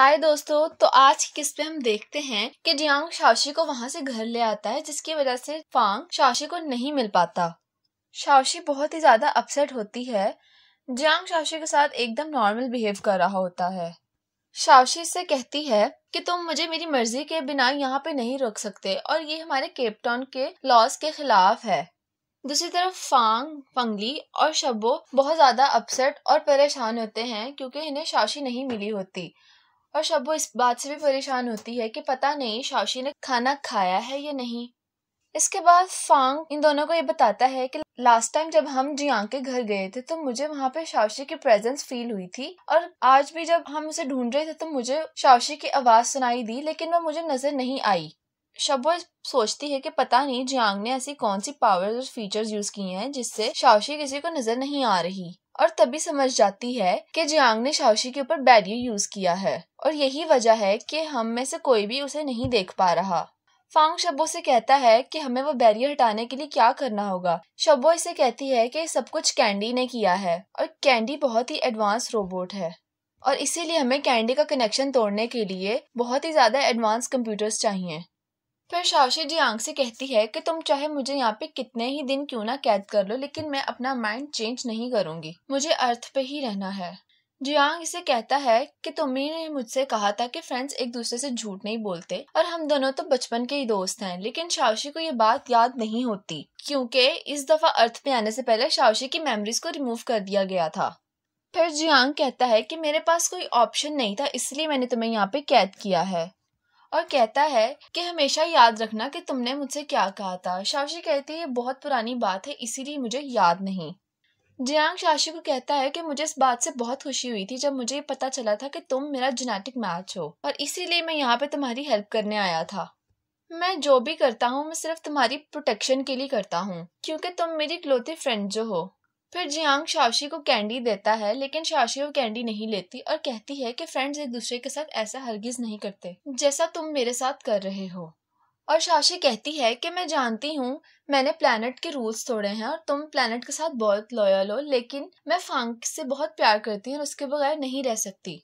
हाय दोस्तों तो आज किस पे हम देखते हैं कि जियांग शाओशी को वहाँ से घर ले आता है, जिसकी वजह से फांग शाओशी को नहीं मिल पाता। शाओशी बहुत ही ज़्यादा अपसेट होती है। जियांग शाओशी के साथ एकदम नॉर्मल बिहेव कर रहा होता है। शाओशी से कहती है कि तुम मुझे मेरी मर्ज़ी के बिना यहाँ पे नहीं रोक सकते और ये हमारे केपटाउन के लॉज के खिलाफ है। दूसरी तरफ़ फांग फंगली और शब्बो बहुत ज़्यादा अपसेट और परेशान होते हैं क्योंकि इन्हें शाशी नहीं मिली होती। और शब्बो इस बात से भी परेशान होती है कि पता नहीं शाशी ने खाना खाया है या नहीं। इसके बाद फांग इन दोनों को ये बताता है कि लास्ट टाइम जब हम जियांग के घर गए थे तो मुझे वहाँ पे शाशी की प्रेजेंस फील हुई थी और आज भी जब हम उसे ढूंढ रहे थे तो मुझे शाशी की आवाज़ सुनाई दी, लेकिन वह मुझे नज़र नहीं आई। शबो सोचती है कि पता नहीं जियांग ने ऐसी कौन सी पावर्स और फीचर्स यूज़ किए हैं जिससे शाशी किसी को नज़र नहीं आ रही। और तभी समझ जाती है कि जियांग ने शाओशी के ऊपर बैरियर यूज़ किया है। और यही वजह है कि हम में से कोई भी उसे नहीं देख पा रहा। फांग शब्बो से कहता है कि हमें वो बैरियर हटाने के लिए क्या करना होगा। शब्बो इसे कहती है कि सब कुछ कैंडी ने किया है। और कैंडी बहुत ही एडवांस रोबोट है। और इसीलिए हमें कैंडी का कनेक्शन तोड़ने के लिए बहुत ही ज़्यादा एडवांस कंप्यूटर्स चाहिए। फिर शाशी जियांग से कहती है कि तुम चाहे मुझे यहाँ पे कितने ही दिन क्यों ना कैद कर लो, लेकिन मैं अपना माइंड चेंज नहीं करूँगी। मुझे अर्थ पे ही रहना है। जियांग इसे कहता है कि तुम्हें ने मुझसे कहा था कि फ्रेंड्स एक दूसरे से झूठ नहीं बोलते, और हम दोनों तो बचपन के ही दोस्त हैं, लेकिन शाओशी को ये बात याद नहीं होती, क्योंकि इस दफ़ा अर्थ पे आने से पहले शाओशी की मेमोरीज को रिमूव कर दिया गया था। फिर जियांग कहता है कि मेरे पास कोई ऑप्शन नहीं था, इसलिए मैंने तुम्हें यहाँ पे कैद किया है। और कहता है कि हमेशा याद रखना कि तुमने मुझसे क्या कहा था। शाशी कहती है, ये बहुत पुरानी बात है, इसीलिए मुझे याद नहीं। जियांग शाशी को कहता है कि मुझे इस बात से बहुत खुशी हुई थी जब मुझे ये पता चला था कि तुम मेरा जेनेटिक मैच हो और इसीलिए मैं यहाँ पे तुम्हारी हेल्प करने आया था। मैं जो भी करता हूँ, मैं सिर्फ़ तुम्हारी प्रोटेक्शन के लिए करता हूँ, क्योंकि तुम मेरी क्लोथी फ्रेंड जो हो। फिर जियांग शाशी को कैंडी देता है, लेकिन शाशी वो कैंडी नहीं लेती और कहती है कि फ्रेंड्स एक दूसरे के साथ ऐसा हरगिज नहीं करते, जैसा तुम मेरे साथ कर रहे हो। और शाशी कहती है कि मैं जानती हूँ, मैंने प्लेनेट के रूल्स तोड़े हैं और तुम प्लेनेट के साथ बहुत लॉयल हो, लेकिन मैं फांग से बहुत प्यार करती हूँ और उसके बगैर नहीं रह सकती।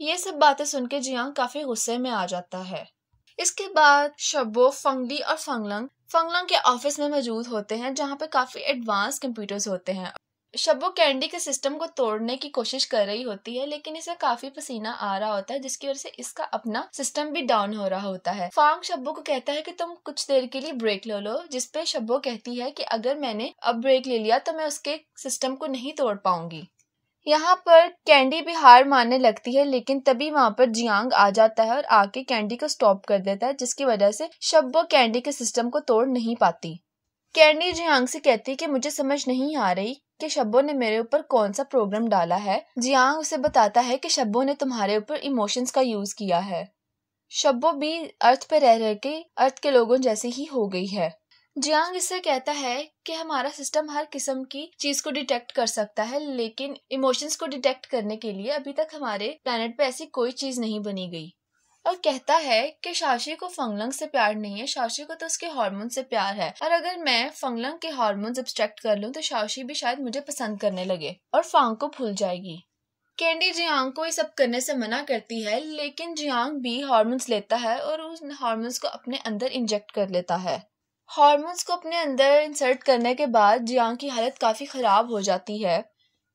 ये सब बातें सुन के जियांग काफ़ी गुस्से में आ जाता है। इसके बाद शब्बो फंगली और फंगलंग। फंगलंग के ऑफ़िस में मौजूद होते हैं, जहाँ पे काफ़ी एडवांस कंप्यूटर्स होते हैं। शब्बो कैंडी के सिस्टम को तोड़ने की कोशिश कर रही होती है, लेकिन इसे काफ़ी पसीना आ रहा होता है, जिसकी वजह से इसका अपना सिस्टम भी डाउन हो रहा होता है। फांग शब्बो को कहता है कि तुम कुछ देर के लिए ब्रेक ले लो, जिसपे शब्बो कहती है कि अगर मैंने अब ब्रेक ले लिया तो मैं उसके सिस्टम को नहीं तोड़ पाऊँगी। यहाँ पर कैंडी भी हार मानने लगती है, लेकिन तभी वहाँ पर जियांग आ जाता है और आके कैंडी को स्टॉप कर देता है, जिसकी वजह से शब्बो कैंडी के सिस्टम को तोड़ नहीं पाती। कैंडी जियांग से कहती है कि मुझे समझ नहीं आ रही कि शब्बो ने मेरे ऊपर कौन सा प्रोग्राम डाला है। जियांग उसे बताता है कि शब्बो ने तुम्हारे ऊपर इमोशंस का यूज़ किया है। शब्बो भी अर्थ पे रह रह के, अर्थ के लोगों जैसी ही हो गई है। जियांग इसे कहता है कि हमारा सिस्टम हर किस्म की चीज़ को डिटेक्ट कर सकता है, लेकिन इमोशंस को डिटेक्ट करने के लिए अभी तक हमारे प्लेनेट पे ऐसी कोई चीज़ नहीं बनी गई। और कहता है कि शाशी को फंगलंग से प्यार नहीं है शाशी को तो उसके हार्मोन से प्यार है। और अगर मैं फंगलंग के हार्मोन एब्स्ट्रैक्ट कर लूँ तो शाशी भी शायद मुझे पसंद करने लगे और फांग को भूल जाएगी। कैंडी जियांग को ये सब करने से मना करती है, लेकिन जियांग भी हार्मोन्स लेता है और उस हार्मोन्स को अपने अंदर इंजेक्ट कर लेता है। हार्मोन्स को अपने अंदर इंसर्ट करने के बाद जियांग की हालत काफ़ी खराब हो जाती है।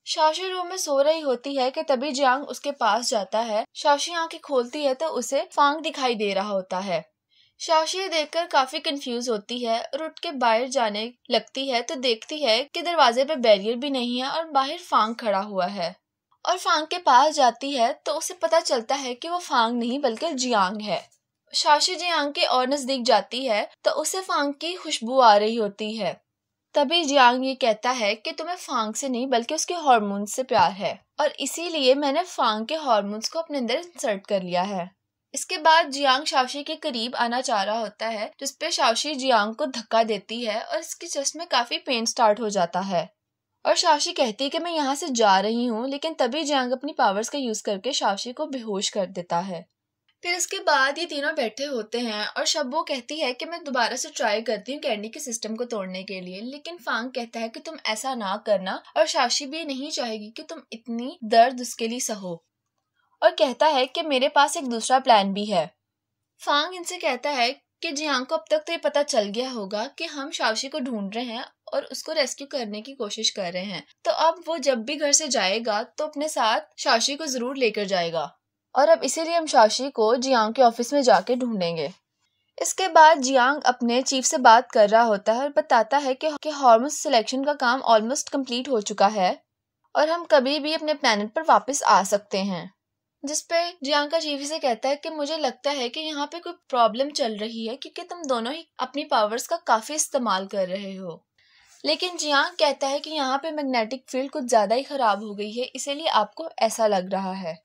शाशी रूम में सो रही होती है कि तभी जियांग उसके पास जाता है। शाशी आँखें खोलती है तो उसे फांग दिखाई दे रहा होता है। शाशी देखकर काफ़ी कंफ्यूज होती है और उठ के बाहर जाने लगती है तो देखती है कि दरवाजे पे बैरियर भी नहीं है और बाहर फांग खड़ा हुआ है। और फांग के पास जाती है तो उसे पता चलता है कि वो फांग नहीं बल्कि जियांग है। शाशी जियांग के और नज़दीक जाती है तो उसे फांग की खुशबू आ रही होती है। तभी जियांग ये कहता है कि तुम्हें फांग से नहीं, बल्कि उसके हार्मोन से प्यार है। और इसीलिए मैंने फांग के हार्मोन्स को अपने अंदर इंसर्ट कर लिया है। इसके बाद जियांग शाशी के करीब आना चाह रहा होता है, जिसपे शाशी जियांग को धक्का देती है और इसके चेस्ट में काफ़ी पेन स्टार्ट हो जाता है। और शाशी कहती है कि मैं यहाँ से जा रही हूँ, लेकिन तभी जियांग अपनी पावर्स का यूज़ करके शाशी को बेहोश कर देता है। फिर इसके बाद ये तीनों बैठे होते हैं और शब्बो कहती है कि मैं दोबारा से ट्राई करती हूँ कैंडी के सिस्टम को तोड़ने के लिए, लेकिन फांग कहता है कि तुम ऐसा ना करना और शाशी भी नहीं चाहेगी कि तुम इतनी दर्द उसके लिए सहो। और कहता है कि मेरे पास एक दूसरा प्लान भी है। फांग इनसे कहता है कि जियांग को अब तक तो ये पता चल गया होगा कि हम शाओशी को ढूंढ रहे हैं और उसको रेस्क्यू करने की कोशिश कर रहे हैं। तो अब वो जब भी घर से जाएगा तो अपने साथ शाशी को ज़रूर लेकर जाएगा। और अब इसीलिए हम शाशी को जियांग के ऑफ़िस में जाके ढूंढेंगे। इसके बाद जियांग अपने चीफ से बात कर रहा होता है और बताता है कि हार्मोन सिलेक्शन का काम ऑलमोस्ट कंप्लीट हो चुका है और हम कभी भी अपने प्लेनेट पर वापस आ सकते हैं। जिसपे जियांका चीफ से कहता है कि मुझे लगता है कि यहाँ पे कोई प्रॉब्लम चल रही है क्योंकि तुम दोनों ही अपनी पावर्स का काफ़ी इस्तेमाल कर रहे हो। लेकिन जियांग कहता है कि यहाँ पे मैग्नेटिक फ़ील्ड कुछ ज़्यादा ही खराब हो गई है, इसीलिए आपको ऐसा लग रहा है।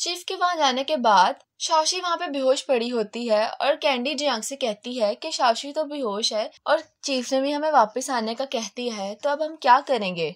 चीफ के वहाँ जाने के बाद शाशी वहाँ पे बेहोश पड़ी होती है और कैंडी जियांग से कहती है कि शाशी तो बेहोश है और चीफ ने भी हमें वापस आने का कहती है तो अब हम क्या करेंगे?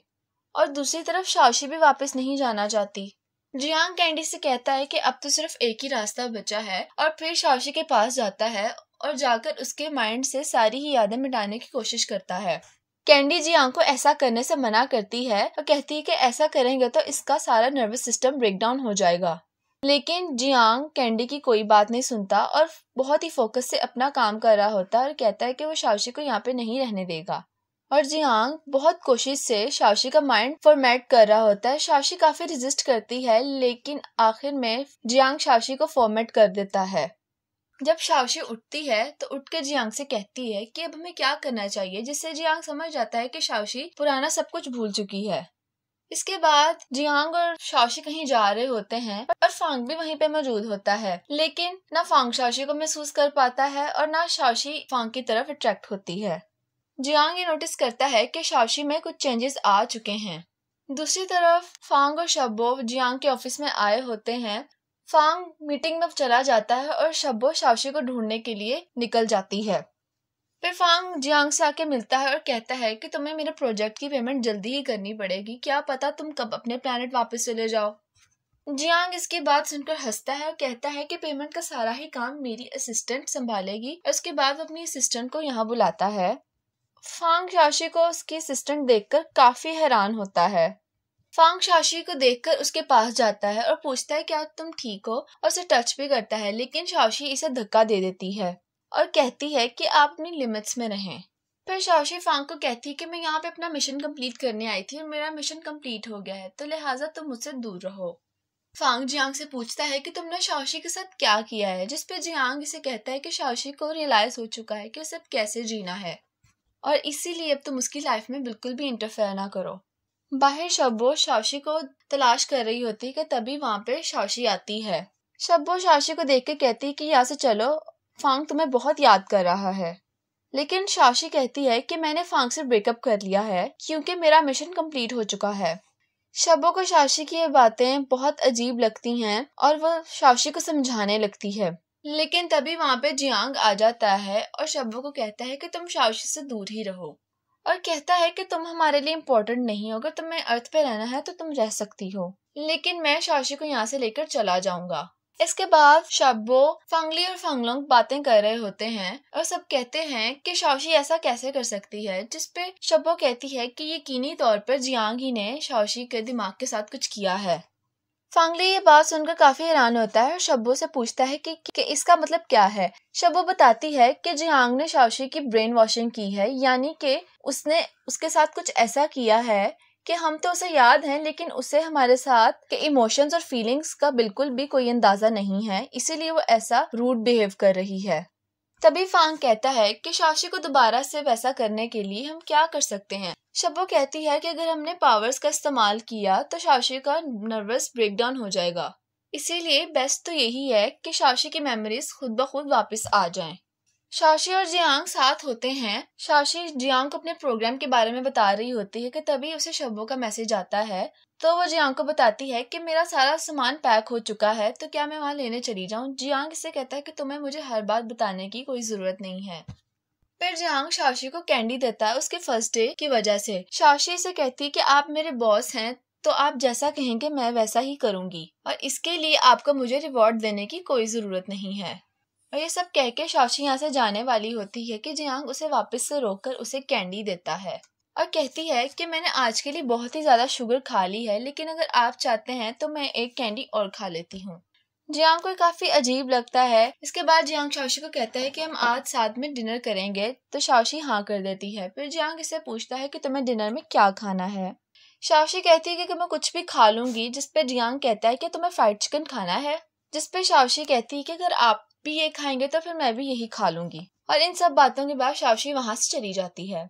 और दूसरी तरफ़ शाशी भी वापस नहीं जाना चाहती। जियांग कैंडी से कहता है कि अब तो सिर्फ़ एक ही रास्ता बचा है और फिर शाशी के पास जाता है और जाकर उसके माइंड से सारी ही यादें मिटाने की कोशिश करता है। कैंडी जियांग को ऐसा करने से मना करती है और कहती है कि ऐसा करेंगे तो इसका सारा नर्वस सिस्टम ब्रेक डाउन हो जाएगा। लेकिन जियांग कैंडी की कोई बात नहीं सुनता और बहुत ही फोकस से अपना काम कर रहा होता है और कहता है कि वो शाशी को यहाँ पे नहीं रहने देगा। और जियांग बहुत कोशिश से शाशी का माइंड फॉर्मेट कर रहा होता है। शाशी काफ़ी रिजिस्ट करती है, लेकिन आखिर में जियांग शावशी को फॉर्मेट कर देता है। जब शाशी उठती है तो उठ के जियांग से कहती है कि अब हमें क्या करना चाहिए, जिससे जियांग समझ जाता है कि शाशी पुराना सब कुछ भूल चुकी है। इसके बाद जियांग और शाशी कहीं जा रहे होते हैं, और फांग भी वहीं पे मौजूद होता है। लेकिन ना फांग शाशी को महसूस कर पाता है, और ना शाशी फांग की तरफ़ अट्रैक्ट होती है। जियांग ये नोटिस करता है कि शाशी में कुछ चेंजेस आ चुके हैं। दूसरी तरफ़, फांग और शब्बो जियांग के ऑफ़िस में आए होते हैं। फांग मीटिंग में चला जाता है, और शब्बो शाशी को ढूँढने के लिए निकल जाती है। फिर फांग जियांग से आके मिलता है और कहता है कि तुम्हें मेरे प्रोजेक्ट की पेमेंट जल्दी ही करनी पड़ेगी। क्या पता तुम कब अपने प्लेनेट वापस चले जाओ? जियांग इसकी बात सुनकर हंसता है और कहता है कि पेमेंट का सारा ही काम मेरी असिस्टेंट संभालेगी और उसके बाद अपनी असिस्टेंट को यहाँ बुलाता है। फांग शाशी को उसकी असिस्टेंट देखकर काफ़ी हैरान होता है। फांग शाशी को देखकर उसके पास जाता है और पूछता है, क्या तुम ठीक हो? और उसे टच भी करता है, लेकिन शाशी इसे धक्का दे देती है। और कहती है कि आप अपनी लिमिट्स में रहें। फिर शाशी फांग को कहती है कि मैं यहाँ पे अपना मिशन कंप्लीट करने आई थी और मेरा मिशन कंप्लीट हो गया है तो लिहाजा तुम मुझसे दूर रहो। फांग जियांग से पूछता है कि तुमने शाशी के साथ क्या किया है जिसपे जियांग इसे कहता है कि शाशी को रियलाइज़ हो चुका है कि उसे अब कैसे जीना है। और इसीलिए अब तुम उसकी लाइफ में बिल्कुल भी इंटरफेयर ना करो। बाहर शब्बो शाशी को तलाश कर रही होती है कि तभी वहाँ पे शाशी आती है। शब्बो शाशी को देख के कहती है कि यहाँ से चलो फांग तुम्हें बहुत याद कर रहा है। लेकिन शाशी कहती है कि मैंने फांग से ब्रेकअप कर लिया है, क्योंकि मेरा मिशन कंप्लीट हो चुका है। शब्बो को शाशी की ये बातें बहुत अजीब लगती हैं और वह शाशी को समझाने लगती है। लेकिन तभी वहाँ पे जियांग आ जाता है और शब्बो को कहता है कि तुम शाओशी से दूर ही रहो। और कहता है कि तुम हमारे लिए इम्पोर्टेंट नहीं हो, अगर तुम्हें अर्थ पे रहना है तो तुम रह सकती हो। लेकिन मैं शाशी को यहाँ से लेकर चला जाऊँगा। इसके बाद शब्बो फंगली और फंगलोंग बातें कर रहे होते हैं और सब कहते हैं कि शाओशी ऐसा कैसे कर सकती है जिसपे शब्बो कहती है कि यकीनी तौर पर जियांग ही ने शावशी के दिमाग के साथ कुछ किया है। फांगली ये बात सुनकर काफ़ी हैरान होता है और शब्बो से पूछता है कि, कि इसका मतलब क्या है? शब्बो बताती है कि जियांग ने शावशी की ब्रेन वॉशिंग की है यानी कि उसने उसके साथ कुछ ऐसा किया है कि हम तो उसे याद हैं, लेकिन उसे हमारे साथ के इमोशंस और फीलिंग्स का बिल्कुल भी कोई अंदाज़ा नहीं है, इसीलिए वो ऐसा रूड बिहेव कर रही है। तभी फांग कहता है कि शाशी को दोबारा से वैसा करने के लिए हम क्या कर सकते हैं? शब्बो कहती है कि अगर हमने पावर्स का इस्तेमाल किया तो शाशी का नर्वस ब्रेकडाउन हो जाएगा। इसीलिए बेस्ट तो यही है कि शाशी की मेमोरीज खुद ब खुद वापस आ जाएँ। शाशी और जियांग साथ होते हैं। शाशी जियांग को अपने प्रोग्राम के बारे में बता रही होती है कि तभी उसे शब्बों का मैसेज आता है। तो वो जियांग को बताती है कि मेरा सारा सामान पैक हो चुका है तो क्या मैं वहाँ लेने चली जाऊँ? जियांग इसे कहता है कि तुम्हें मुझे हर बात बताने की कोई ज़रूरत नहीं है। फिर जियांग शाशी को कैंडी देता है उसके फ़र्स्ट डे की वजह से। शाशी से कहती है कि आप मेरे बॉस हैं तो आप जैसा कहेंगे मैं वैसा ही करूँगी, और इसके लिए आपको मुझे रिवॉर्ड देने की कोई ज़रूरत नहीं है। और ये सब कह के शाशी यहाँ से जाने वाली होती है कि जियांग उसे वापस से रोककर उसे कैंडी देता है। और कहती है कि मैंने आज के लिए बहुत ही ज़्यादा शुगर खा ली है, लेकिन अगर आप चाहते हैं तो मैं एक कैंडी और खा लेती हूँ। जियांग को काफ़ी अजीब लगता है। इसके बाद जियांग शाओशी को कहता है कि हम आज साथ में डिनर करेंगे तो शाओशी हाँ कर देती है। फिर जियांग इससे पूछता है कि तुम्हें डिनर में क्या खाना है? शाओशी कहती है कि मैं कुछ भी खा लूँगी, जिसपे जियांग कहता है कि तुम्हें फ्राइड चिकन खाना है। जिसपे शाओशी कहती है कि अगर आप भी ये खाएँगे तो फिर मैं भी यही खा लूँगी। और इन सब बातों के बाद शाओशी वहाँ से चली जाती है।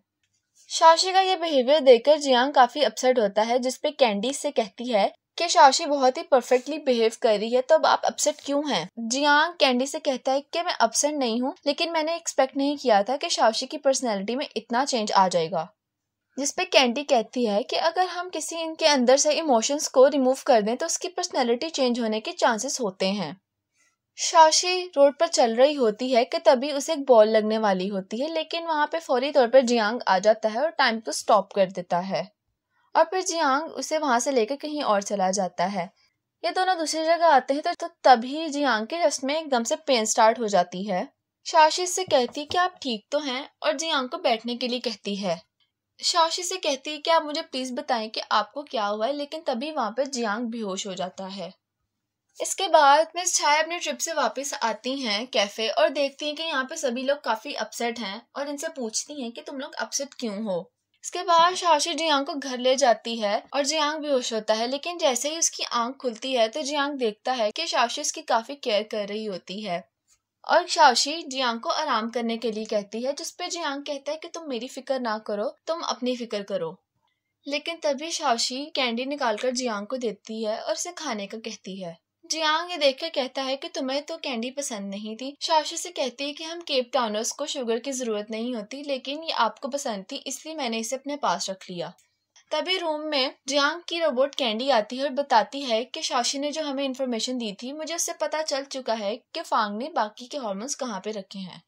शाशी का ये बिहेवियर देखकर जियांग काफ़ी अपसेट होता है जिसपे कैंडी से कहती है कि शाशी बहुत ही परफेक्टली बिहेव कर रही है तो अब आप अपसेट क्यों हैं? जियांग कैंडी से कहता है कि मैं अपसेट नहीं हूँ, लेकिन मैंने एक्सपेक्ट नहीं किया था कि शाशी की पर्सनैलिटी में इतना चेंज आ जाएगा। जिसपे कैंडी कहती है कि अगर हम किसी इनके अंदर से इमोशंस को रिमूव कर दें तो उसकी पर्सनैलिटी चेंज होने के चांसेस होते हैं। शाशी रोड पर चल रही होती है कि तभी उसे एक बॉल लगने वाली होती है लेकिन वहाँ पे फौरी तौर पर जियांग आ जाता है और टाइम को स्टॉप कर देता है। और फिर जियांग उसे वहाँ से लेकर कहीं और चला जाता है। ये दोनों दूसरी जगह आते हैं तो, तो तभी जियांग के रस्ट में एकदम से पेन स्टार्ट हो जाती है। शाशी से कहती है कि आप ठीक तो हैं और जियांग को बैठने के लिए कहती है। शाशी से कहती है कि आप मुझे प्लीज़ बताएँ कि आपको क्या हुआ है लेकिन तभी वहाँ पर जियांग बेहोश हो जाता है। इसके बाद मिस छाया अपने ट्रिप से वापस आती हैं कैफ़े और देखती हैं कि यहाँ पे सभी लोग काफ़ी अपसेट हैं और इनसे पूछती हैं कि तुम लोग अपसेट क्यों हो। इसके बाद शाशी जियांग को घर ले जाती है और जियांग बेहोश होता है, लेकिन जैसे ही उसकी आँख खुलती है तो जियांग देखता है कि शाशी उसकी काफ़ी केयर कर रही होती है। और शाशी जियांग को आराम करने के लिए कहती है जिसपे जियांग कहता है कि तुम मेरी फ़िक्र ना करो, तुम अपनी फ़िक्र करो। लेकिन तभी शाशी कैंडी निकालकर जियांग को देती है और उसे खाने का कहती है। जियांग ये देखकर कहता है कि तुम्हें तो कैंडी पसंद नहीं थी। शाशी से कहती है कि हम केप टाउनर्स को शुगर की ज़रूरत नहीं होती, लेकिन ये आपको पसंद थी, इसलिए मैंने इसे अपने पास रख लिया। तभी रूम में जियांग की रोबोट कैंडी आती है और बताती है कि शाशी ने जो हमें इन्फॉर्मेशन दी थी, मुझे उससे पता चल चुका है कि फांग ने बाकी के हॉर्मोन्स कहाँ पे रखे हैं।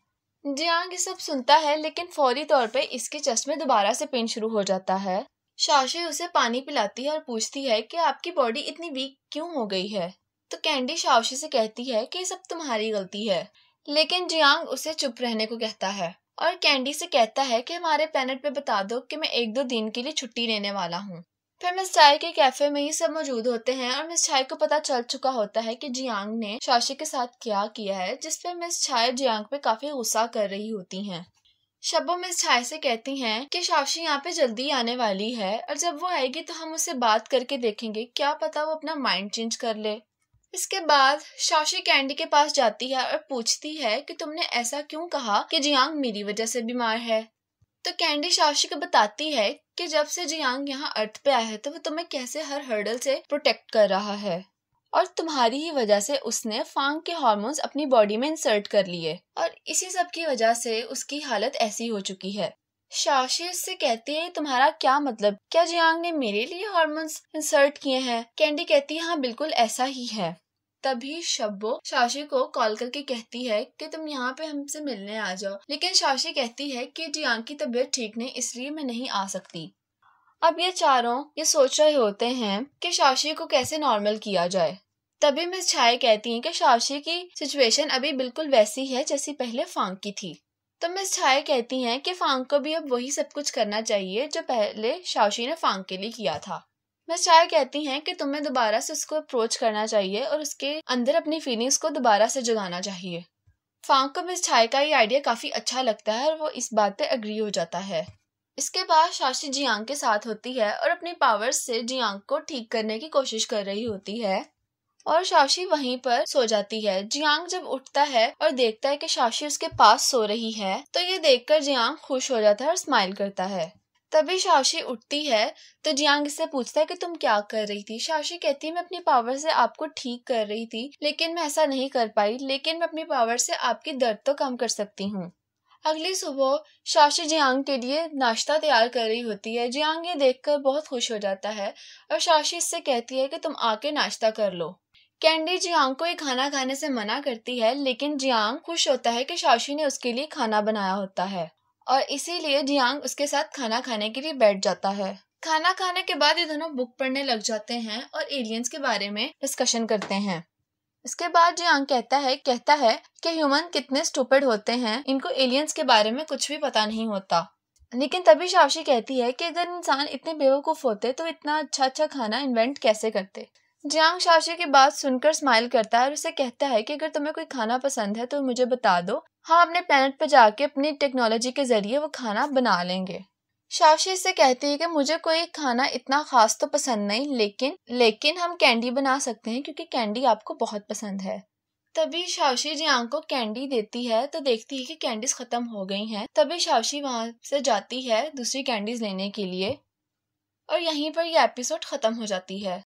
जियांग ये सब सुनता है, लेकिन फौरी तौर पे इसके चश्मे दोबारा से पेन शुरू हो जाता है। शाशी उसे पानी पिलाती है और पूछती है कि आपकी बॉडी इतनी वीक क्यों हो गई है? तो कैंडी शाओशी से कहती है कि सब तुम्हारी गलती है। लेकिन जियांग उसे चुप रहने को कहता है और कैंडी से कहता है कि हमारे प्लेनेट पे बता दो कि मैं एक दो दिन के लिए छुट्टी लेने वाला हूँ। फिर मिस चाय के कैफ़े में ही सब मौजूद होते हैं और मिस चाय को पता चल चुका होता है कि जियांग ने शाशी के साथ क्या किया है जिसपे मिस चाय जियांग पे काफ़ी गुस्सा कर रही होती हैं। शब्बो मिस छाय से कहती हैं कि शाशी यहाँ पे जल्दी आने वाली है और जब वो आएगी तो हम उसे बात करके देखेंगे, क्या पता वो अपना माइंड चेंज कर ले। इसके बाद शाशी कैंडी के पास जाती है और पूछती है कि तुमने ऐसा क्यों कहा कि जियांग मेरी वजह से बीमार है? तो कैंडी शाशी को बताती है कि जब से जियांग यहाँ अर्थ पे आया है तो वो तुम्हें कैसे हर हर्डल से प्रोटेक्ट कर रहा है? और तुम्हारी ही वजह से उसने फांग के हार्मोन्स अपनी बॉडी में इंसर्ट कर लिए। और इसी सब की वजह से उसकी हालत ऐसी हो चुकी है। शाशी उससे कहती है, तुम्हारा क्या मतलब? क्या जियांग ने मेरे लिए हार्मोन्स इंसर्ट किए हैं? कैंडी कहती है हाँ बिल्कुल ऐसा ही है। तभी शब्बो शाशी को कॉल करके कहती है कि तुम यहाँ पे हमसे मिलने आ जाओ। लेकिन शाशी कहती है कि जियांग की तबीयत ठीक नहीं, इसलिए मैं नहीं आ सकती। अब ये चारों ये सोच रहे होते हैं कि शाशी को कैसे नॉर्मल किया जाए। तभी मिस छाए कहती हैं कि शाशी की सिचुएशन अभी बिल्कुल वैसी है जैसी पहले फांग की थी। तो मिस छाए कहती हैं कि फांग को भी अब वही सब कुछ करना चाहिए जो पहले शाशी ने फांग के लिए किया था। मिस चाय कहती हैं कि तुम्हें दोबारा से उसको अप्रोच करना चाहिए और उसके अंदर अपनी फीलिंग्स को दोबारा से जगाना चाहिए। फांक को मिस छाय का ये आइडिया काफ़ी अच्छा लगता है और वो इस बात पे अग्री हो जाता है। इसके बाद शाशी जियांग के साथ होती है और अपनी पावर्स से जियांग को ठीक करने की कोशिश कर रही होती है और शाशी वहीं पर सो जाती है। जियांग जब उठता है और देखता है कि शाशी उसके पास सो रही है तो ये देखकर जियांग खुश हो जाता है और स्माइल करता है। तभी शाशी उठती है तो जियांग इससे पूछता है कि तुम क्या कर रही थी? शाशी कहती है, मैं अपनी पावर से आपको ठीक कर रही थी, लेकिन मैं ऐसा नहीं कर पाई, लेकिन मैं अपनी पावर से आपकी दर्द तो कम कर सकती हूँ। अगली सुबह शाशी जियांग के लिए नाश्ता तैयार कर रही होती है। जियांग ये देखकर बहुत खुश हो जाता है और शाशी इससे कहती है कि तुम आके नाश्ता कर लो। कैंडी जियांग को ये खाना खाने से मना करती है, लेकिन जियांग खुश होता है कि शाशी ने उसके लिए खाना बनाया होता है। और इसीलिए जियांग उसके साथ खाना खाने के लिए बैठ जाता है। खाना खाने के बाद ये दोनों बुक पढ़ने लग जाते हैं और एलियंस के बारे में डिस्कशन करते हैं। इसके बाद जियांग कहता है कहता है कि ह्यूमन कितने स्टूपिड होते हैं, इनको एलियंस के बारे में कुछ भी पता नहीं होता। लेकिन तभी शावशी कहती है कि अगर इंसान इतने बेवकूफ़ होते तो इतना अच्छा अच्छा खाना इन्वेंट कैसे करते? जियांग शावशी की बात सुनकर स्माइल करता है और उसे कहता है कि अगर तुम्हें कोई खाना पसंद है तो मुझे बता दो। हम अपने प्लेनेट पर जाके अपनी टेक्नोलॉजी के ज़रिए वो खाना बना लेंगे। शावशी इससे कहती है कि मुझे कोई खाना इतना खास तो पसंद नहीं, लेकिन लेकिन हम कैंडी बना सकते हैं क्योंकि कैंडी आपको बहुत पसंद है। तभी शावशी जियांग को कैंडी देती है तो देखती है कि कैंडीज खत्म हो गई हैं। तभी शावशी वहाँ से जाती है दूसरी कैंडीज लेने के लिए। और यहीं पर यह एपिसोड खत्म हो जाती है।